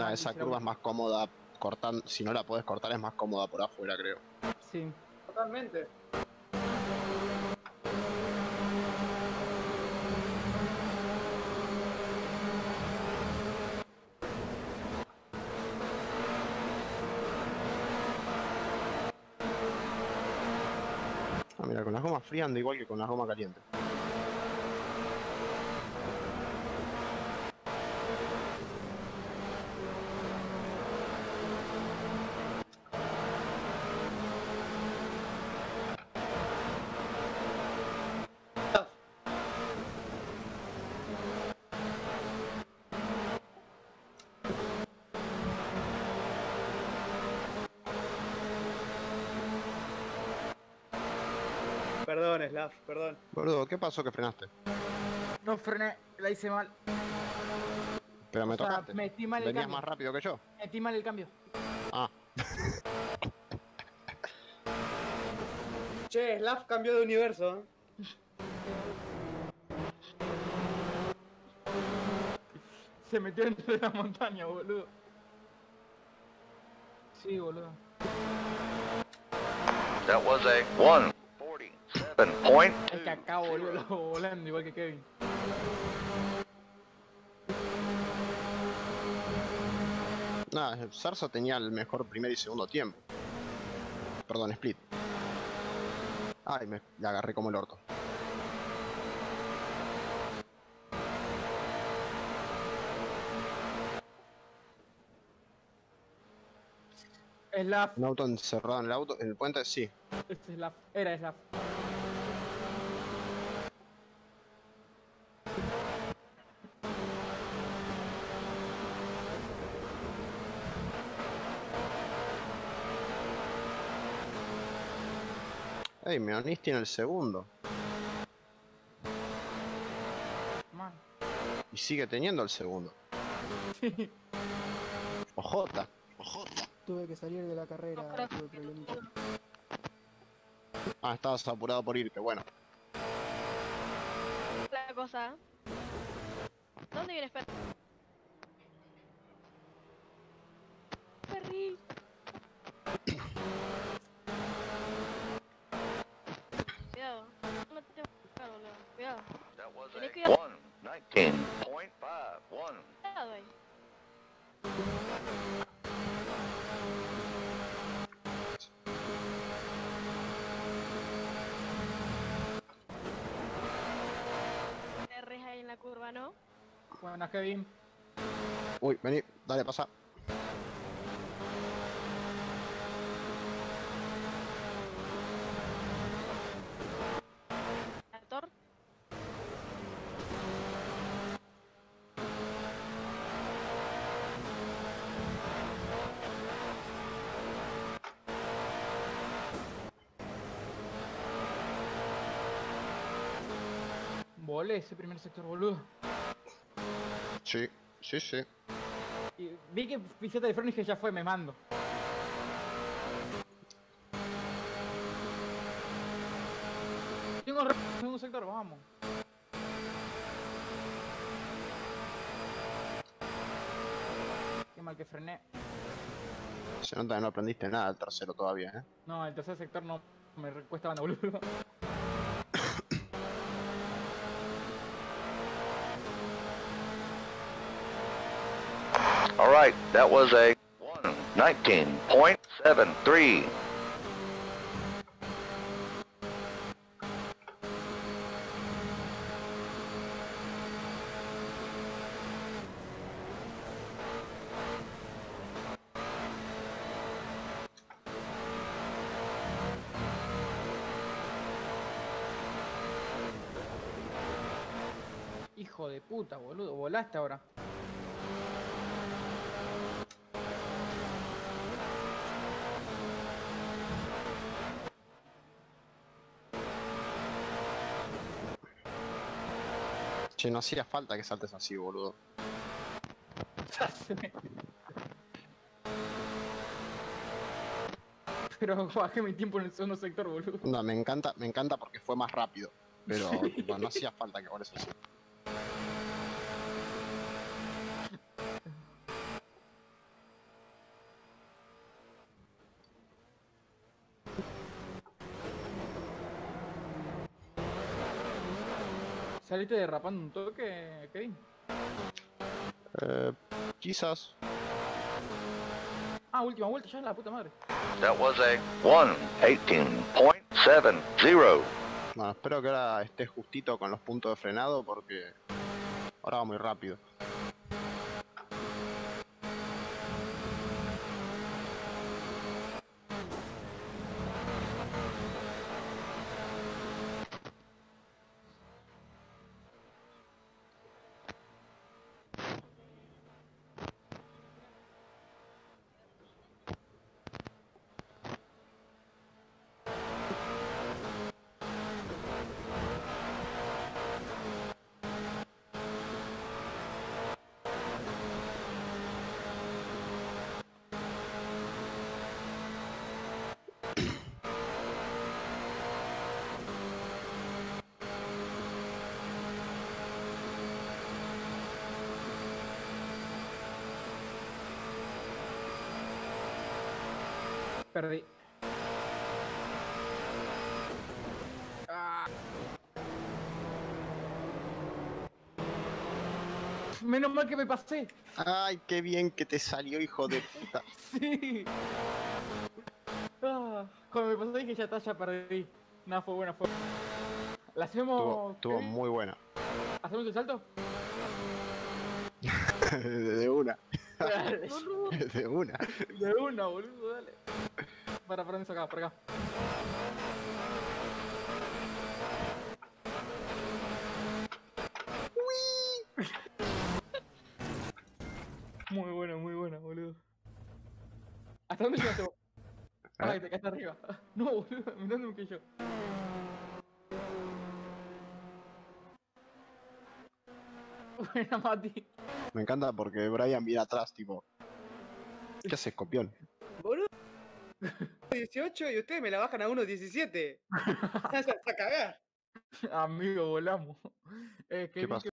Nah, esa curva es más cómoda cortando. Si no la podés cortar, es más cómoda por afuera, creo. Sí. Totalmente. Ah, mira, con las gomas frías anda igual que con las gomas calientes. Perdón, Slav, perdón. Boludo, ¿qué pasó que frenaste? No frené, la hice mal. Pero me O sea, tocaste. metí mal el Venías cambio. más rápido que yo. Metí mal el cambio. Ah, Che, Slav cambió de universo. ¿eh? Se metió dentro de la montaña, boludo. Sí, boludo. That was a 147 point. Es que acá, boludo, volando igual que Kevin. nada, Sarso tenía el mejor primer y segundo tiempo. Perdón, split. Ay, me le agarré como el orto. Slav. Un auto encerrado en el auto, en el puente, sí. Es Slav. Era Slav. Ey, Meonis tiene el segundo. Man. Y sigue teniendo el segundo. Sí. Ojota. Ojota. Tuve que salir de la carrera, tuve problemitas. Ah, estabas apurado por irte, bueno. La cosa. ¿Dónde vienes, perro? Perri. Cuidado. No te buscar, boludo. Cuidado. That was Tenés a cuidado. 119.51. Cuidado ahí. Perres ahí en la curva, ¿no? Buenas, Kevin. Uy, vení, dale, pasa. Ese primer sector, boludo. Sí, sí, sí. Y vi que pisate de freno y dije, ya fue, me mando. Tengo segundo sector, vamos. Qué mal que frené. Se nota que no aprendiste nada del tercero todavía, ¿eh? No, el tercer sector no me cuesta banda, boludo. All right, that was a 119.73. Hijo de puta, boludo. Volaste ahora. Che, no hacía falta que saltes así, boludo. Pero bajé mi tiempo en el segundo sector, boludo. No, me encanta, me encanta porque fue más rápido. Pero tipo, no hacía falta que por eso ¿Saliste derrapando un toque, Kevin? Eh, quizás. Ah, última vuelta ya, la puta madre. That was a 118.70. Bueno, espero que ahora esté justito con los puntos de frenado porque ahora va muy rápido. Perdí. Ah. Menos mal que me pasé. Ay, qué bien que te salió, hijo de puta. Sí. Ah, cuando me pasé dije ya está, ya perdí. Nada, fue buena, fue. ¿La hacemos? Estuvo, muy buena. ¿Hacemos el salto? de una, De una. De una, boludo, dale. Para, para, acá, por acá. Muy buena, muy buena, boludo. ¿Hasta dónde llegaste vos? Ah, te quedaste arriba. No, boludo, mirá dónde me quedé yo. Buena, Mati. Me encanta porque Brian viene atrás, tipo. ¿Qué haces, copión? Boludo. 18 y ustedes me la bajan a 1.17. Vas a cagar. Amigo, volamos. Eh, ¿Qué Kevin, pasó?